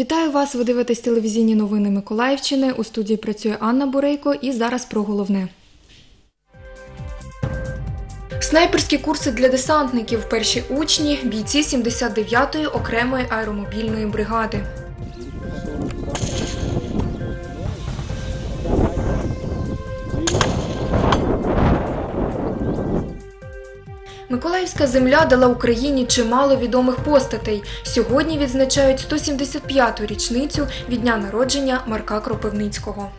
Вітаю вас! Ви дивитесь телевізійні новини Миколаївщини. У студії працює Анна Бурейко і зараз про головне. Снайперські курси для десантників. Перші учні бійці 79-ї окремої аеромобільної бригади. Миколаївська земля дала Україні чимало відомих постатей. Сьогодні відзначають 175-ту річницю від дня народження Марка Кропивницького.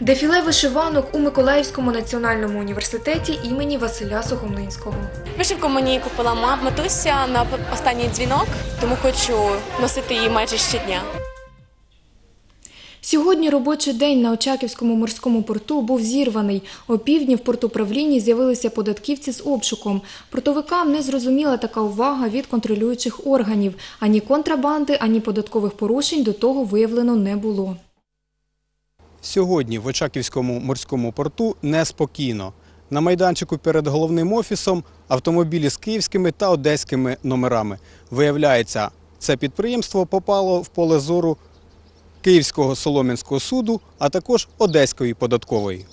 Дефіле вишиванок у Миколаївському національному університеті імені Василя Сухомлинського. Вишивку мені купила ма- матуся на останній дзвінок, тому хочу носити її майже щодня. Сьогодні робочий день на Очаківському морському порту був зірваний. О півдні в портуправлінні з'явилися податківці з обшуком. Портовикам не зрозуміла така увага від контролюючих органів. Ані контрабанди, ані податкових порушень до того виявлено не було. Сьогодні в Очаківському морському порту неспокійно. На майданчику перед головним офісом автомобілі з київськими та одеськими номерами. Виявляється, це підприємство попало в поле зору Київського Солом'янського суду, а також Одеської податкової.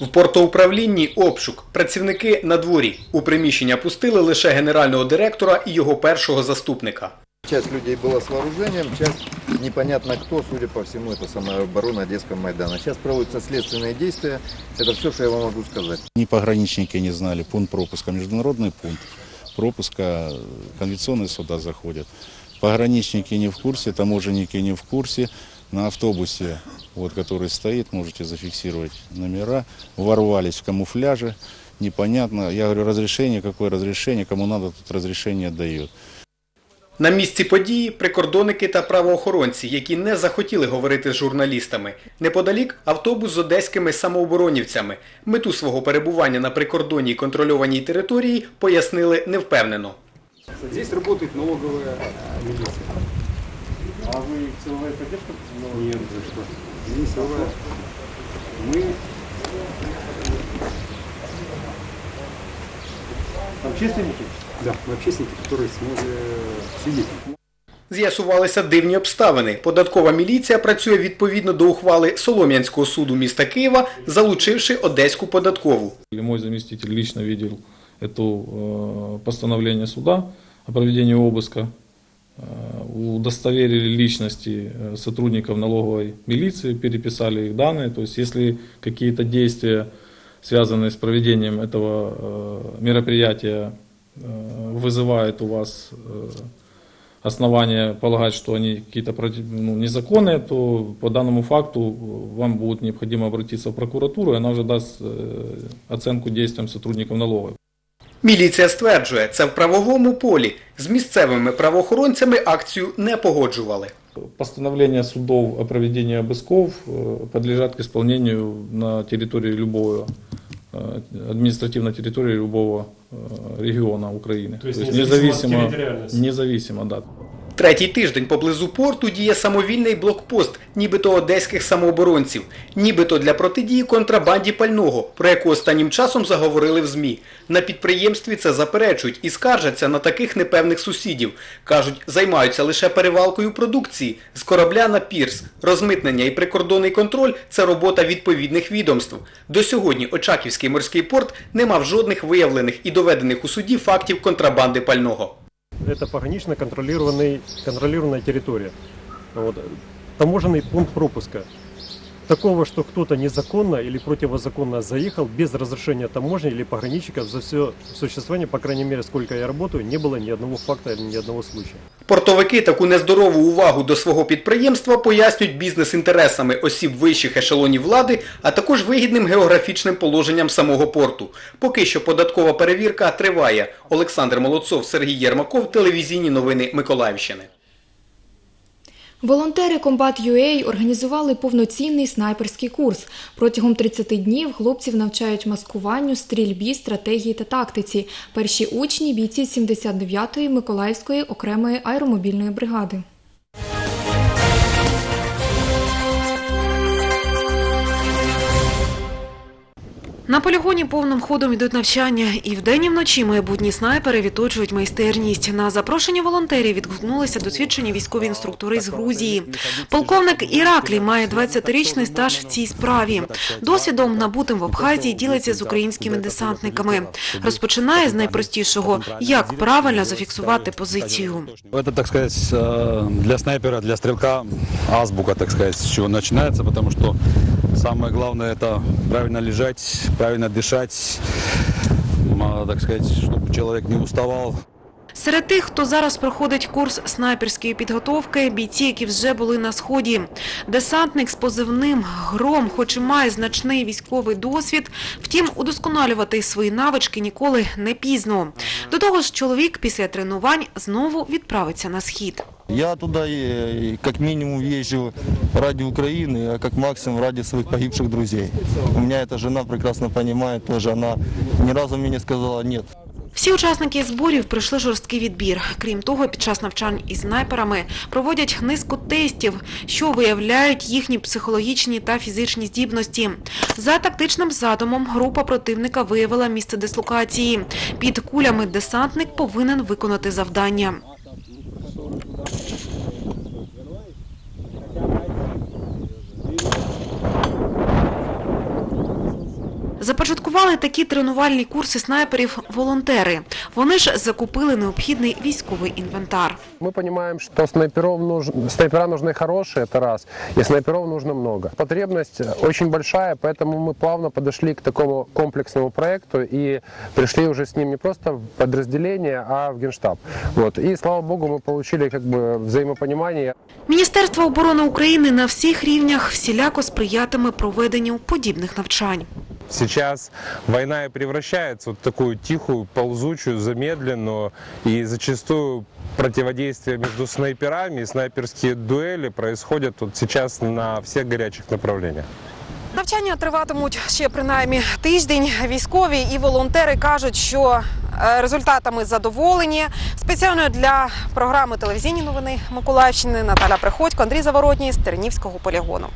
В портоуправлінні обшук. Працівники на дворі. У приміщення пустили лише генерального директора і його першого заступника. Часть людей была с вооружением, часть непонятно кто, судя по всему, это самооборона Одесского Майдана. Сейчас проводятся следственные действия. Это все, что я вам могу сказать. Ни пограничники не знали, пункт пропуска, международный пункт пропуска, конвенционные суда заходят. Пограничники не в курсе, таможенники не в курсе. На автобусе, вот, который стоит, можете зафиксировать номера, ворвались в камуфляже, непонятно. Я говорю, разрешение, какое разрешение, кому надо, тут разрешение дает. На місці події прикордонники та правоохоронці, які не захотіли говорити з журналістами. Неподалік автобус з одеськими самооборонівцями. Мету свого перебування на прикордонній контрольованій території пояснили невпевнено. Здесь работает налоговая милиция. А вы силовая поддержка? Нет, за что? Не силовая. Мы общественники? Да, мы общественники, которые смогли свидетели. З'ясувалися дивні обставини. Податкова міліція працює відповідно до ухвали Солом'янського суду міста Києва, залучивши одеську податкову. Или Мой заместитель лично видел это э, постановление суда о проведении обыска. Э, Удостоверили личности э, сотрудников налоговой милиции, переписали их данные. То есть, если какие-то действия, связанные с проведением этого э, мероприятия, э, вызывают у вас э, основания полагать, что они какие-то против- ну, незаконные, то по данному факту вам будет необходимо обратиться в прокуратуру, и она уже даст э, оценку действиям сотрудников налоговой. Міліція стверджує, це в правовому полі. З місцевими правоохоронцями акцію не погоджували. Постановления судов о проведении обысков э, подлежат к исполнению на территории любого э, административной территории любого э, региона Украины. То есть независимо от территориальности. независимо, да. Третій тиждень поблизу порту діє самовільний блокпост, нібито одеських самооборонців, нібито для протидії контрабанді пального, про яку останнім часом заговорили в ЗМІ. На підприємстві це заперечують і скаржаться на таких непевних сусідів. Кажуть, займаються лише перевалкою продукції з корабля на пірс. Розмитнення і прикордонний контроль це робота відповідних відомств. До сьогодні Очаківський морський порт не мав жодних виявлених і доведених у суді фактів контрабанди пального это погранично контролированный, контролированная территория. Вот. Таможенный пункт пропуска. Такого, что кто-то незаконно или противозаконно заехал без разрешения таможни или пограничников за все существование, по крайней мере, сколько я работаю, не было ни одного факта ни одного случая. Портовики таку нездорову увагу до свого підприємства пояснюють бізнес-інтересами осіб вищих ешелонів влади, а також вигідним географічним положенням самого порту. Поки що податкова перевірка триває. Олександр Молодцов, Сергій Єрмаков, телевізійні новини Миколаївщини. Волонтери Combat.ua організували повноцінний снайперський курс. Протягом 30 днів хлопців навчають маскуванню, стрільбі, стратегії та тактиці. Перші учні – бійці 79-ї Миколаївської окремої аеромобільної бригади. На полігоні повним ходом йдуть навчання, і вдень і вночі майбутні снайпери відточують майстерність. На запрошення волонтерів відгукнулися досвідчені військові інструктори з Грузії. Полковник Іраклій має 20-річний стаж в цій справі. Досвідом, набутим в Абхазії, ділиться з українськими десантниками. Розпочинає з найпростішого – як правильно зафіксувати позицію. Это, так сказать, э, для снайпера, для стрелка азбука, так сказать, с чего начинается, потому что самое главное это правильно лежать, правильно дышать, так сказать, чтобы человек не уставал. Серед тих, хто зараз проходить курс снайперської підготовки, бійці, які вже були на сході. Десантник з позивним «Гром», хоч і має значний військовий досвід, втім, удосконалювати свої навички ніколи не пізно. До того ж, чоловік після тренувань знову відправиться на схід. Я туда э, как минимум езжу ради Украины, а как максимум ради своих погибших друзей. У меня эта жена прекрасно понимает тоже, она ни разу мне не сказала нет. Всі учасники зборів пройшли жорсткий відбір. Крім того, під час навчань із снайперами проводять низку тестів, що виявляють їхні психологічні та фізичні здібності. За тактичним задумом група противника виявила місце дислокації. Під кулями десантник повинен виконати завдання. Започаткували такі тренувальні курси снайперів волонтери. Вони ж закупили необхідний військовий інвентар. Мы понимаем, что снайперов нуж- снайпера нужны хорошие, это раз, и снайперов нужно много. Потребность э, очень большая, поэтому мы плавно подошли к такому комплексному проекту и пришли уже с ним не просто в подразделение, а в генштаб. Вот. И слава богу, мы получили как бы взаимопонимание. Міністерство оборони України на всіх рівнях всіляко сприятиме проведенню подібних навчань. Сейчас война и превращается в такую тихую, ползучую, замедленную и зачастую противодействие между снайперами и снайперские дуэли происходят вот сейчас на всех горячих направлениях. Навчання триватимуть ще принаймні тиждень. Військові і волонтери кажуть, що е, результатами задоволені. Спеціально для програми телевізійні новини Миколаївщини Наталя Приходько, Андрій Заворотній з Тернівського полігону.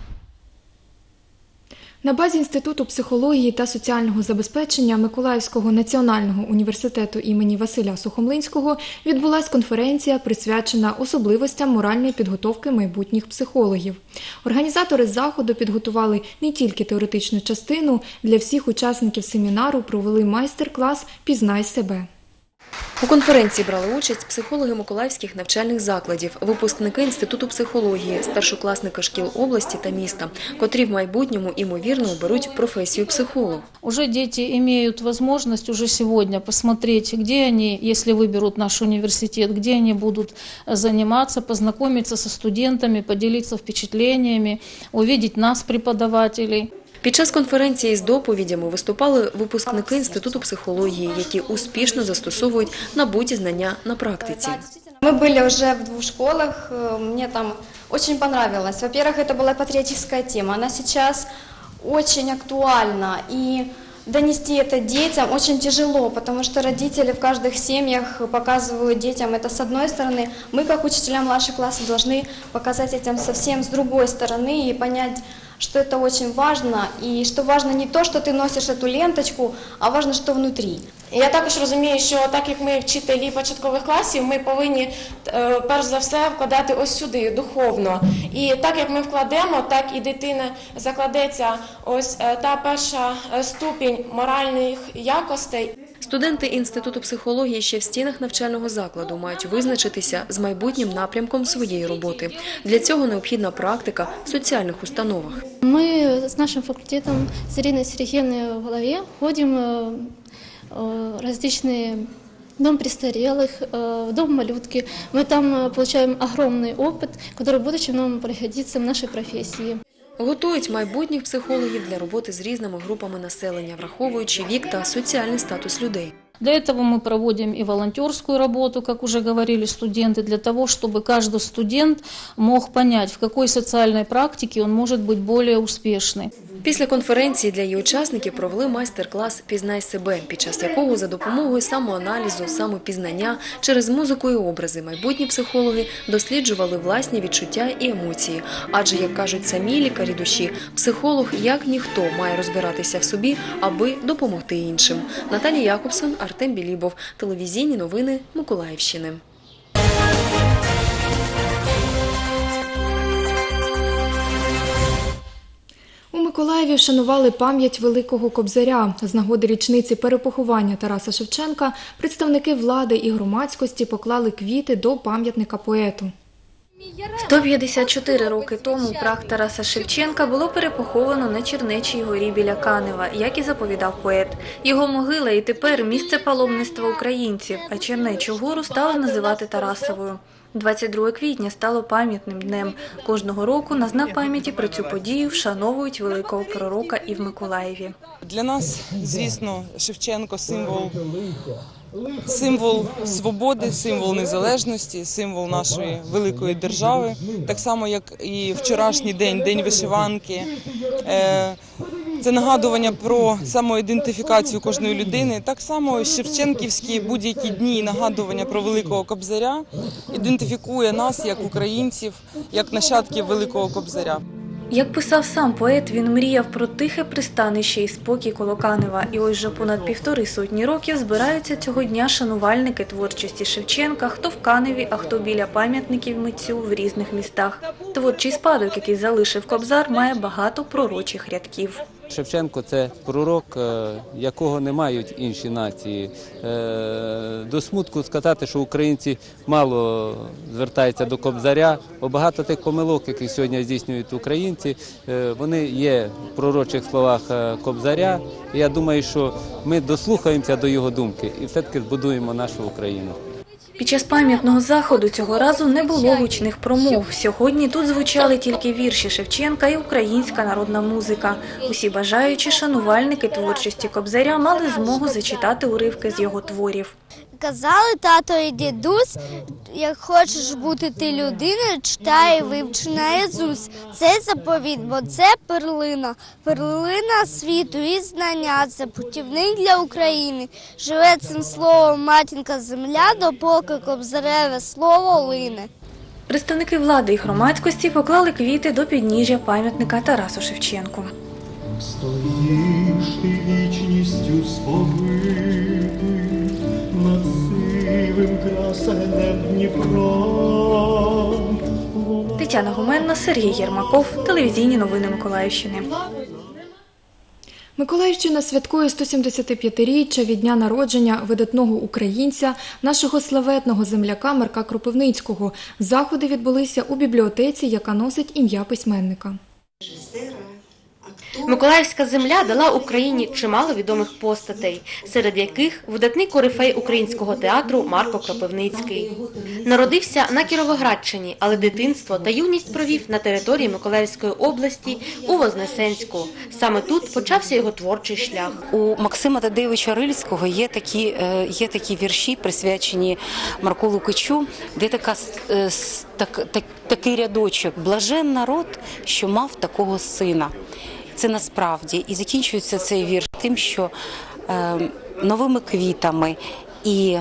На базі Інституту психології та соціального забезпечення Миколаївського національного університету імені Василя Сухомлинського відбулась конференція, присвячена особливостям моральної підготовки майбутніх психологів. Організатори заходу підготували не тільки теоретичну частину, для всіх учасників семінару провели майстер-клас Пізнай себе. У конференції брали участь психологи миколаївських навчальних закладів, випускники Інституту психології, старшокласники шкіл області та міста, котрі в майбутньому імовірно оберуть професію психолог. Уже дети имеют возможность уже сегодня посмотреть, где они, если выберут наш университет, где они будут заниматься, познакомиться со студентами, поделиться впечатлениями, увидеть нас, преподавателей. Під час конференції з доповідями виступали випускники Інституту психології, які успішно застосовують набуті знання на практиці. Мы были уже в двух школах, э, мне там очень понравилось. Во-первых, это была патриотическая тема, она сейчас очень актуальна, и донести это детям очень тяжело, потому что родители в каждых семьях показывают детям это с одной стороны, мы как учителя младших классов должны показать этим совсем с другой стороны и понять, что это очень важно, и что важно не то, что ты носишь эту ленточку, а важно, что внутри. Я також розумію, що так як ми вчителі початкових класів, ми повинні е, перш за все вкладати ось сюди духовно. І так як ми вкладемо, так і дитина закладеться ось е, та перша е, ступінь моральних якостей. Студенти Інституту психології ще в стінах навчального закладу мають визначитися з майбутнім напрямком своєї роботи. Для цього необхідна практика в соціальних установах. Мы с нашим факультетом с Ириной Сергеевной в голове ходим э, э, различные дом престарелых, э, в дом малютки. Мы там э, получаем огромный опыт, который в будущем нам пригодится в нашей профессии. Готують майбутніх психологів для роботи з різними групами населення, враховуючи вік та соціальний статус людей. Для этого мы проводим и волонтерскую работу, как уже говорили студенты, для того, чтобы каждый студент мог понять, в какой социальной практике он может быть более успешный. Після конференції для її учасників провели майстер-клас Пізнай себе, під час якого за допомогою самоаналізу, самопізнання через музику і образи майбутні психологи досліджували власні відчуття і емоції. Адже, як кажуть самі лікарі душі, психолог як ніхто має розбиратися в собі, аби допомогти іншим. Наталія Якобсон, Артем Білібов, телевізійні новини Миколаївщини. У Миколаєві вшанували пам'ять великого кобзаря. З нагоди річниці перепоховання Тараса Шевченка представники влади і громадськості поклали квіти до пам'ятника поету. 154 роки тому прах Тараса Шевченка було перепоховано на Чернечій горі біля Канева, як і заповідав поет. Його могила і тепер місце паломництва українців, а Чернечу гору стали називати Тарасовою. 22 квітня стало пам'ятним днем. Кожного року на знак пам'яті про цю подію вшановують великого пророка і в Миколаєві. Для нас, звісно, Шевченко символ, символ свободи, символ незалежності, символ нашої великої держави. Так само, як і вчорашній день, день вишиванки. Е, Це нагадування про самоідентифікацію кожної людини. Так само Шевченківські будь-які дні нагадування про великого кобзаря ідентифікує нас як українців, як нащадків великого кобзаря. Як писав сам поет, він мріяв про тихе пристанище і спокій коло Канева. І ось вже понад півтори сотні років збираються цього дня шанувальники творчості Шевченка, хто в Каневі, а хто біля пам'ятників митцю в різних містах. Творчий спадок, який залишив Кобзар, має багато пророчих рядків. Шевченко це пророк, е, якого не мають інші нації. Е, До смутку сказати, що українці мало звертаються до Кобзаря, бо багато тих помилок, які сьогодні здійснюють українці, е, вони є в пророчих словах Кобзаря. Я думаю, що ми дослухаємося до його думки і все-таки збудуємо нашу Україну. Під час пам'ятного заходу цього разу не було гучних промов. Сьогодні тут звучали тільки вірші Шевченка і українська народна музика. Усі бажаючі шанувальники творчості Кобзаря мали змогу зачитати уривки з його творів. Казали тато і дідусь, як хочеш бути ти людиною, читай і вивчи на Ісус. Це заповіт, бо це перлина, перлина світу і знання. Це путівник для України. Живе цим словом матінка земля, допоки кобзареве слово лине. Представники влади і громадськості поклали квіти до підніжжя пам'ятника Тарасу Шевченку. Стоїш ти вічністю над сивим красенем Дніпром. Тетяна Гуменна, Сергій Єрмаков, телевізійні новини Миколаївщини. Миколаївщина святкує 175-річчя від дня народження видатного українця, нашого славетного земляка Марка Кропивницького. Заходи відбулися у бібліотеці, яка носить ім'я письменника. Миколаївська земля дала Україні чимало відомих постатей, серед яких видатний корифей українського театру Марко Кропивницький. Народився на Кіровоградщині, але дитинство та юність провів на території Миколаївської області у Вознесенську. Саме тут почався його творчий шлях. У Максима Тадеєвича Рильського є такі, е, є такі вірші, присвячені Марку Лукичу, де така, е, так, так, такий рядочок Блажен народ, що мав такого сина. Це насправді. І закінчується цей вірш тим, що е, новими квітами і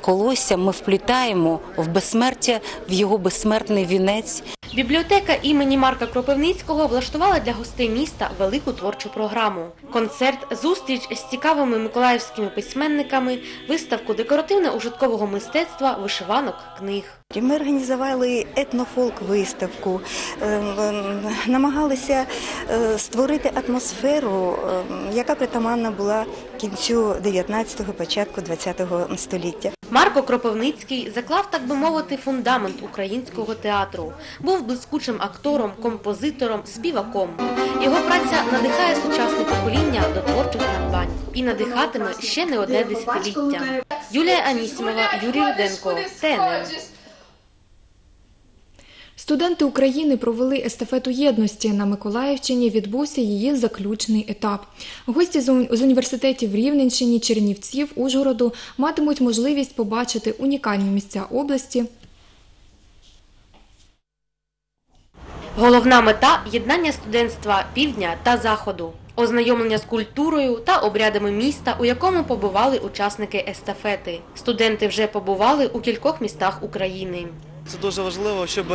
колоссям ми вплітаємо в безсмертя, в його безсмертний вінець Бібліотека імені Марка Кропивницького влаштувала для гостей міста велику творчу програму. Концерт, зустріч з цікавими миколаївськими письменниками, виставку декоративно-ужиткового мистецтва, вишиванок, книг. Ми організували етнофолк-виставку, ем, ем, намагалися е, створити атмосферу, яка притаманна була кінцю 19-го, початку 20-го століття. Марко Кропивницький заклав, так би мовити, фундамент українського театру. Був блискучим актором, композитором, співаком. Його праця надихає сучасне покоління до творчих надбань і надихатиме ще не одне десятиліття. Юлія Анісімова, Юрій Руденко, ТНН. Студенти України провели естафету єдності. На Миколаївщині відбувся її заключний етап. Гості з університетів Рівненщини, Чернівців, Ужгороду матимуть можливість побачити унікальні місця області, Головна мета єднання студентства півдня та заходу, ознайомлення з культурою та обрядами міста, у якому побували учасники естафети. Студенти вже побували у кількох містах України. Це дуже важливо, щоб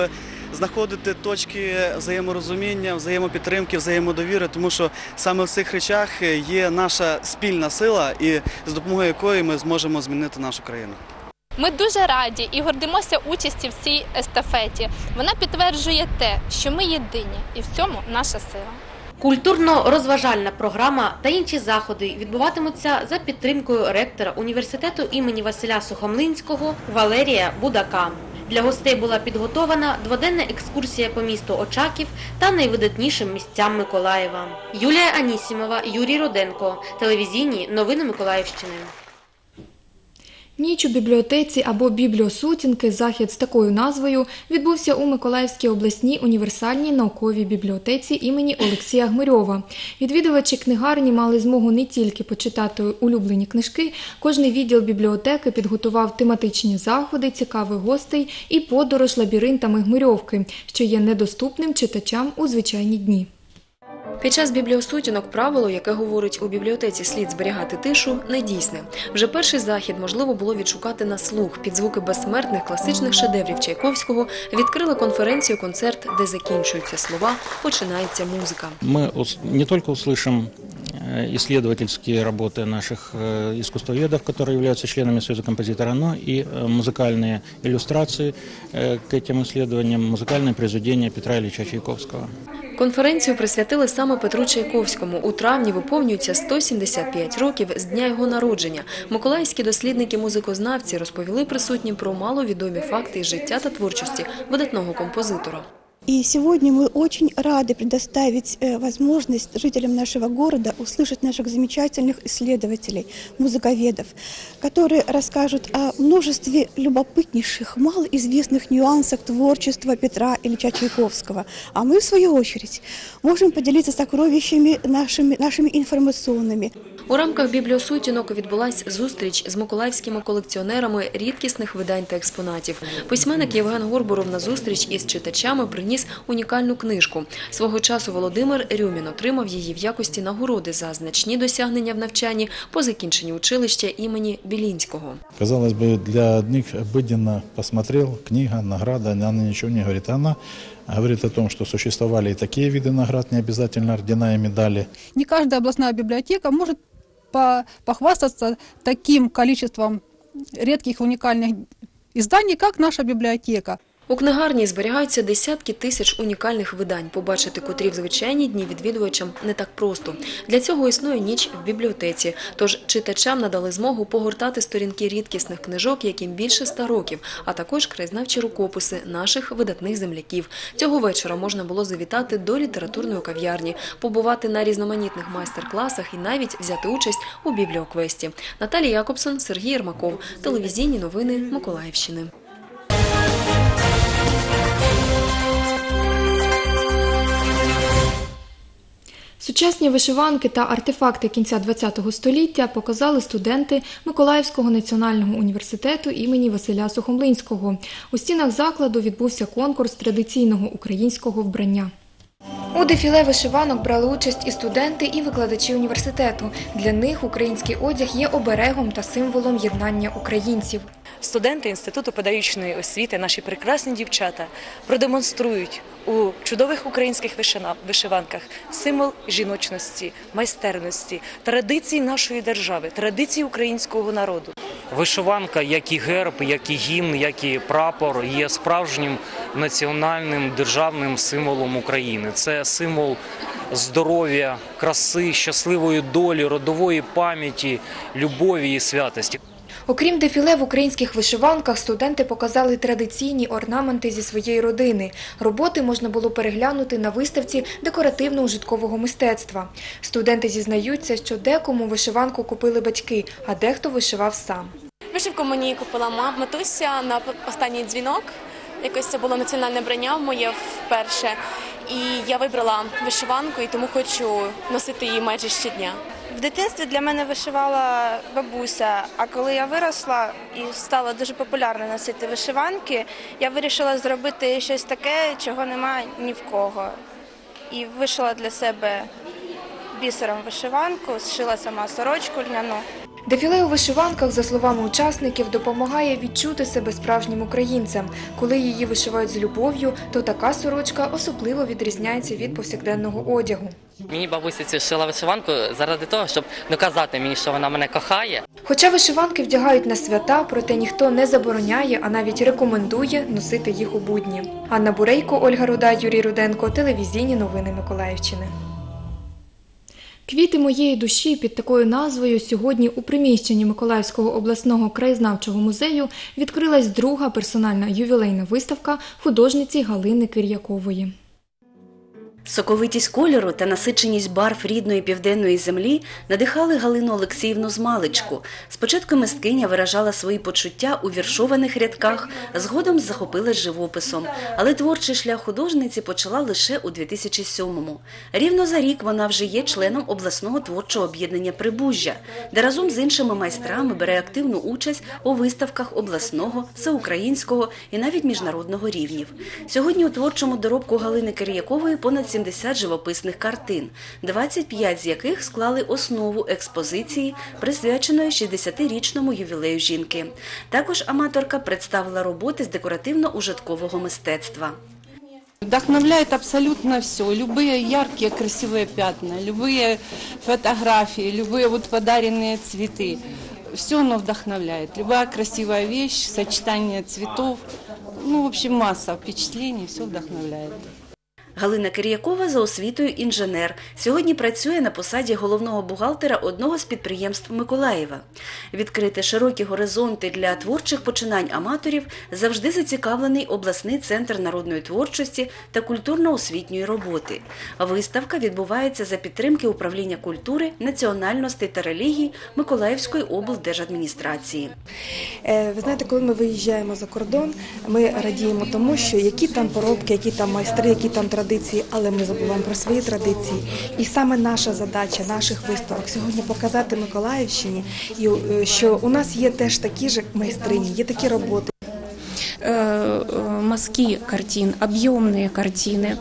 знаходити точки взаєморозуміння, взаємопідтримки, взаємодовіри, тому що саме в цих речах є наша спільна сила, і з допомогою якої ми зможемо змінити нашу країну. Ми дуже раді і гордимося участі в цій естафеті. Вона підтверджує те, що ми єдині, і в цьому наша сила. Культурно-розважальна програма та інші заходи відбуватимуться за підтримкою ректора університету імені Василя Сухомлинського Валерія Будака. Для гостей була підготована дводенна екскурсія по місту Очаків та найвидатнішим місцям Миколаєва. Юлія Анісімова, Юрій Роденко. Телевізійні новини Миколаївщини. Ніч у бібліотеці або бібліосутінки захід з такою назвою відбувся у Миколаївській обласній універсальній науковій бібліотеці імені Олексія Гмирьова. Відвідувачі книгарні мали змогу не тільки почитати улюблені книжки, кожний відділ бібліотеки підготував тематичні заходи, цікавих гостей і подорож лабіринтами Гмирьовки, що є недоступним читачам у звичайні дні. Під час бібліосутінок правило, яке говорить у бібліотеці слід зберігати тишу, не дійсне. Вже перший захід можливо було відшукати на слух під звуки безсмертних класичних шедеврів Чайковського. Відкрили конференцію концерт, де закінчуються слова, починається музика. Мы ус- не только услышим э, исследовательские работы наших э, искусствоведов, которые являются членами Союза композитора, но и э, музыкальные иллюстрации э, к этим исследованиям, музыкальные произведения Петра Ильича Чайковского. Конференцію присвятили саме Петру Чайковському. У травні виповнюється 175 років з дня його народження. Миколаївські дослідники-музикознавці розповіли присутнім про маловідомі факти життя та творчості видатного композитора. И сегодня мы очень рады предоставить э, возможность жителям нашего города услышать наших замечательных исследователей, музыковедов, которые расскажут о множестве любопытнейших, малоизвестных нюансах творчества Петра Ильича Чайковского. А мы, в свою очередь, можем поделиться сокровищами нашими, нашими информационными. У рамках бібліосутінок відбулась зустріч з миколаївськими колекціонерами рідкісних видань та експонатів. Письменник Євген Горбуров на зустріч із читачами приніс унікальну книжку. Свого часу Володимир Рюмін отримав її в якості нагороди за значні досягнення в навчанні по закінченні училища імені Білінського. Казалось бы, для одних обыденно посмотрел, книга, награда, она ничего не говорит. Она говорит о том, что существовали и такие виды наград, не обязательно ордена и медали. Не каждая областная библиотека может по- похвастаться таким количеством редких уникальных изданий, как наша библиотека. У книгарні зберігаються десятки тисяч унікальних видань, побачити котрі в звичайні дні відвідувачам не так просто. Для цього існує ніч в бібліотеці, тож читачам надали змогу погортати сторінки рідкісних книжок, яким більше ста років, а також краєзнавчі рукописи наших видатних земляків. Цього вечора можна було завітати до літературної кав'ярні, побувати на різноманітних майстер-класах і навіть взяти участь у бібліоквесті. Наталія Якобсон, Сергій Єрмаков. Телевізійні новини Миколаївщини. Сучасні вишиванки та артефакти кінця ХХ століття показали студенти Миколаївського національного університету імені Василя Сухомлинського. У стінах закладу відбувся конкурс традиційного українського вбрання. У дефіле вишиванок брали участь і студенти, і викладачі університету. Для них український одяг є оберегом та символом єднання українців. Студенти Інституту педагогічної освіти, наші прекрасні дівчата, продемонструють у чудових українських вишиванках символ жіночності, майстерності, традицій нашої держави, традицій українського народу. Вишиванка, як і герб, як і гімн, як і прапор, є справжнім національним державним символом України. Це символ здоров'я, краси, щасливої долі, родової пам'яті, любові і святості. Окрім дефіле в українських вишиванках, студенти показали традиційні орнаменти зі своєї родини. Роботи можна було переглянути на виставці декоративно-ужиткового мистецтва. Студенти зізнаються, що декому вишиванку купили батьки, а дехто вишивав сам. Вишивку мені купила матуся на останній дзвінок. Якось це було національне брання моє вперше. І я вибрала вишиванку і тому хочу носити її майже щодня. В дитинстві для мене вишивала бабуся, а коли я виросла і стало дуже популярно носити вишиванки, я вирішила зробити щось таке, чого немає ні в кого. І вишила для себе бісером вишиванку, зшила сама сорочку льняну. Дефіле у вишиванках, за словами учасників, допомагає відчути себе справжнім українцем. Коли її вишивають з любов'ю, то така сорочка особливо відрізняється від повсякденного одягу. Мені бабуся цю шила вишиванку заради того, щоб доказати мені, що вона мене кохає. Хоча вишиванки вдягають на свята, проте ніхто не забороняє, а навіть рекомендує носити їх у будні. Анна Бурейко, Ольга Руда, Юрій Руденко, телевізійні новини Миколаївщини. Квіти моєї душі під такою назвою сьогодні у приміщенні Миколаївського обласного краєзнавчого музею відкрилась друга персональна ювілейна виставка художниці Галини Кир'якової. Соковитість кольору та насиченість барв рідної південної землі надихали Галину Олексіївну з маличку. Спочатку мисткиня виражала свої почуття у віршованих рядках, згодом захопилась живописом. Але творчий шлях художниці почала лише у 2007-му. Рівно за рік вона вже є членом обласного творчого об'єднання Прибужжя, де разом з іншими майстрами бере активну участь у виставках обласного, всеукраїнського і навіть міжнародного рівнів. Сьогодні у творчому доробку Галини Кир'якової понад 70 живописних картин, 25 з яких склали основу експозиції, присвяченої 60-річному ювілею жінки. Також аматорка представила роботи з декоративно-ужиткового мистецтва. Вдохновляет абсолютно все. Любые яркие, красивые пятна, любые фотографии, любые вот подаренные цветы. Все оно вдохновляет. Любая красивая вещь, сочетание цветов. Ну, в общем, масса впечатлений, все вдохновляет. Галина Кир'якова за освітою інженер. Сьогодні працює на посаді головного бухгалтера одного з підприємств Миколаєва. Відкрити широкі горизонти для творчих починань аматорів завжди зацікавлений обласний центр народної творчості та культурно-освітньої роботи. Виставка відбувається за підтримки управління культури, національностей та релігій Миколаївської облдержадміністрації. Е, Ви знаєте, коли ми виїжджаємо за кордон, ми радіємо тому, що які там поробки, які там майстри, які там традиції, але ми забуваємо про свої традиції. І саме наша задача наших виставок сьогодні показати Миколаївщині, і, е, що у нас є теж такі ж майстрині, є такі роботи. э, э, мазки картин, объемные картины.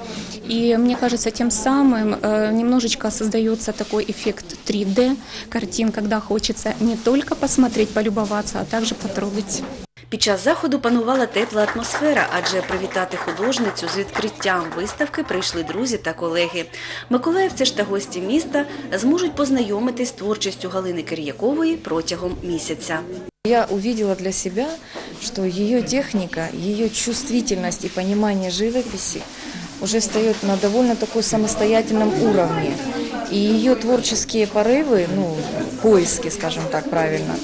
И мне кажется, тем самым э, немножечко создается такой эффект 3D картин, когда хочется не только посмотреть, полюбоваться, а также потрогать. Під час заходу панувала тепла атмосфера, адже привітати художницю з відкриттям виставки прийшли друзі та колеги. Миколаївці ж та гості міста зможуть познайомитись з творчістю Галини Кир'якової протягом місяця. Я увидела для себя, что ее техника, ее чувствительность и понимание живописи уже встает на довольно такой самостоятельном уровне. И ее творческие порывы, ну, поиски, скажем так правильно,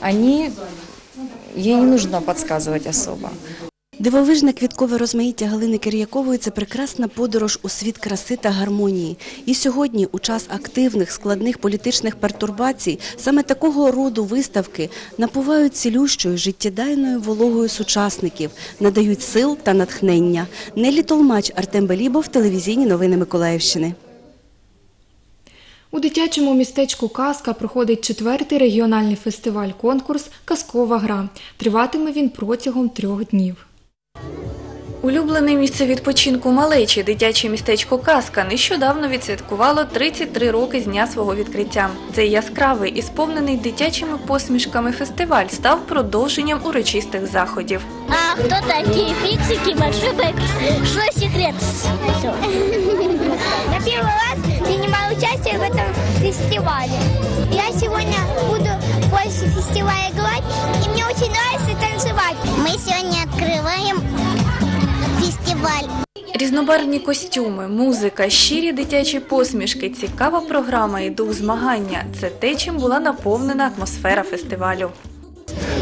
они, ей не нужно подсказывать особо. Дивовижне квіткове розмаїття Галини Кир'якової – це прекрасна подорож у світ краси та гармонії. І сьогодні, у час активних, складних політичних пертурбацій, саме такого роду виставки напувають цілющою, життєдайною вологою сучасників, надають сил та натхнення. Нелі Толмач, Артем Белібов, телевізійні новини Миколаївщини. У дитячому містечку Казка проходить четвертий регіональний фестиваль-конкурс Казкова гра. Триватиме він протягом трьох днів. Улюблене місце відпочинку малечі, дитяче містечко Казка, нещодавно відсвяткувало 33 роки з дня свого відкриття. Цей яскравий і сповнений дитячими посмішками фестиваль став продовженням урочистих заходів. А кто такие фиксики, большой бэк? Что секрет? Все. Я первый раз принимаю участие в этом фестивале. Я сегодня буду больше фестиваля играть, и мне очень нравится танцевать. Мы сегодня открываем фестиваль. Різнобарвні костюми, музика, щирі дитячі посмішки, цікава програма і дух змагання це те, чим була наповнена атмосфера фестивалю.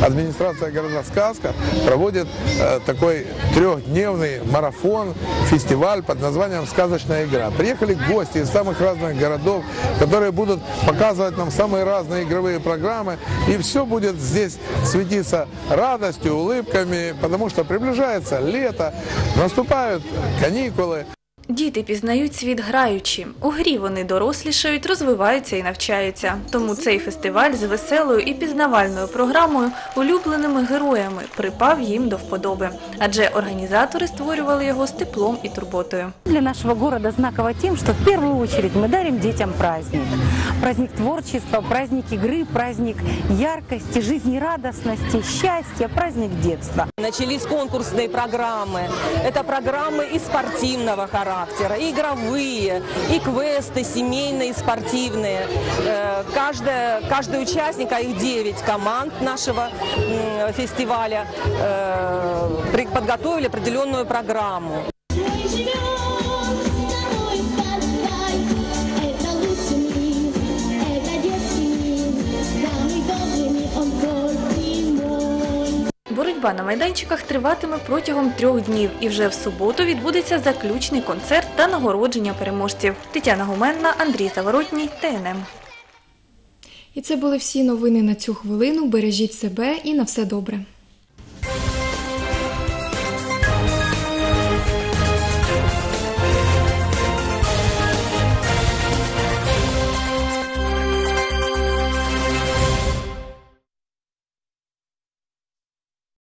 Администрация города Сказка проводит э, такой трехдневный марафон, фестиваль под названием «Сказочная игра». Приехали гости из самых разных городов, которые будут показывать нам самые разные игровые программы. И все будет здесь светиться радостью, улыбками, потому что приближается лето, наступают каникулы. Діти пізнають світ граючи. У грі вони дорослішають, розвиваються і навчаються. Тому цей фестиваль з веселою і пізнавальною програмою, улюбленими героями, припав їм до вподоби. Адже організатори створювали його з теплом і турботою. Для нашего города знаково тем, что в первую очередь мы дарим детям праздник. Праздник творчества, праздник игры, праздник яркости, жизнерадостности, счастья, праздник детства. Начались конкурсные программы. Это программы и спортивного Характера, игровые, и квесты семейные, спортивные. Э, Каждая, каждый участник, а их 9 команд нашего фестиваля, э, подготовили определенную программу. Боротьба на майданчиках триватиме протягом трьох днів, і вже в суботу відбудеться заключний концерт та нагородження переможців. Тетяна Гуменна, Андрій Заворотній, ТНМ. І це були всі новини на цю хвилину. Бережіть себе і на все добре.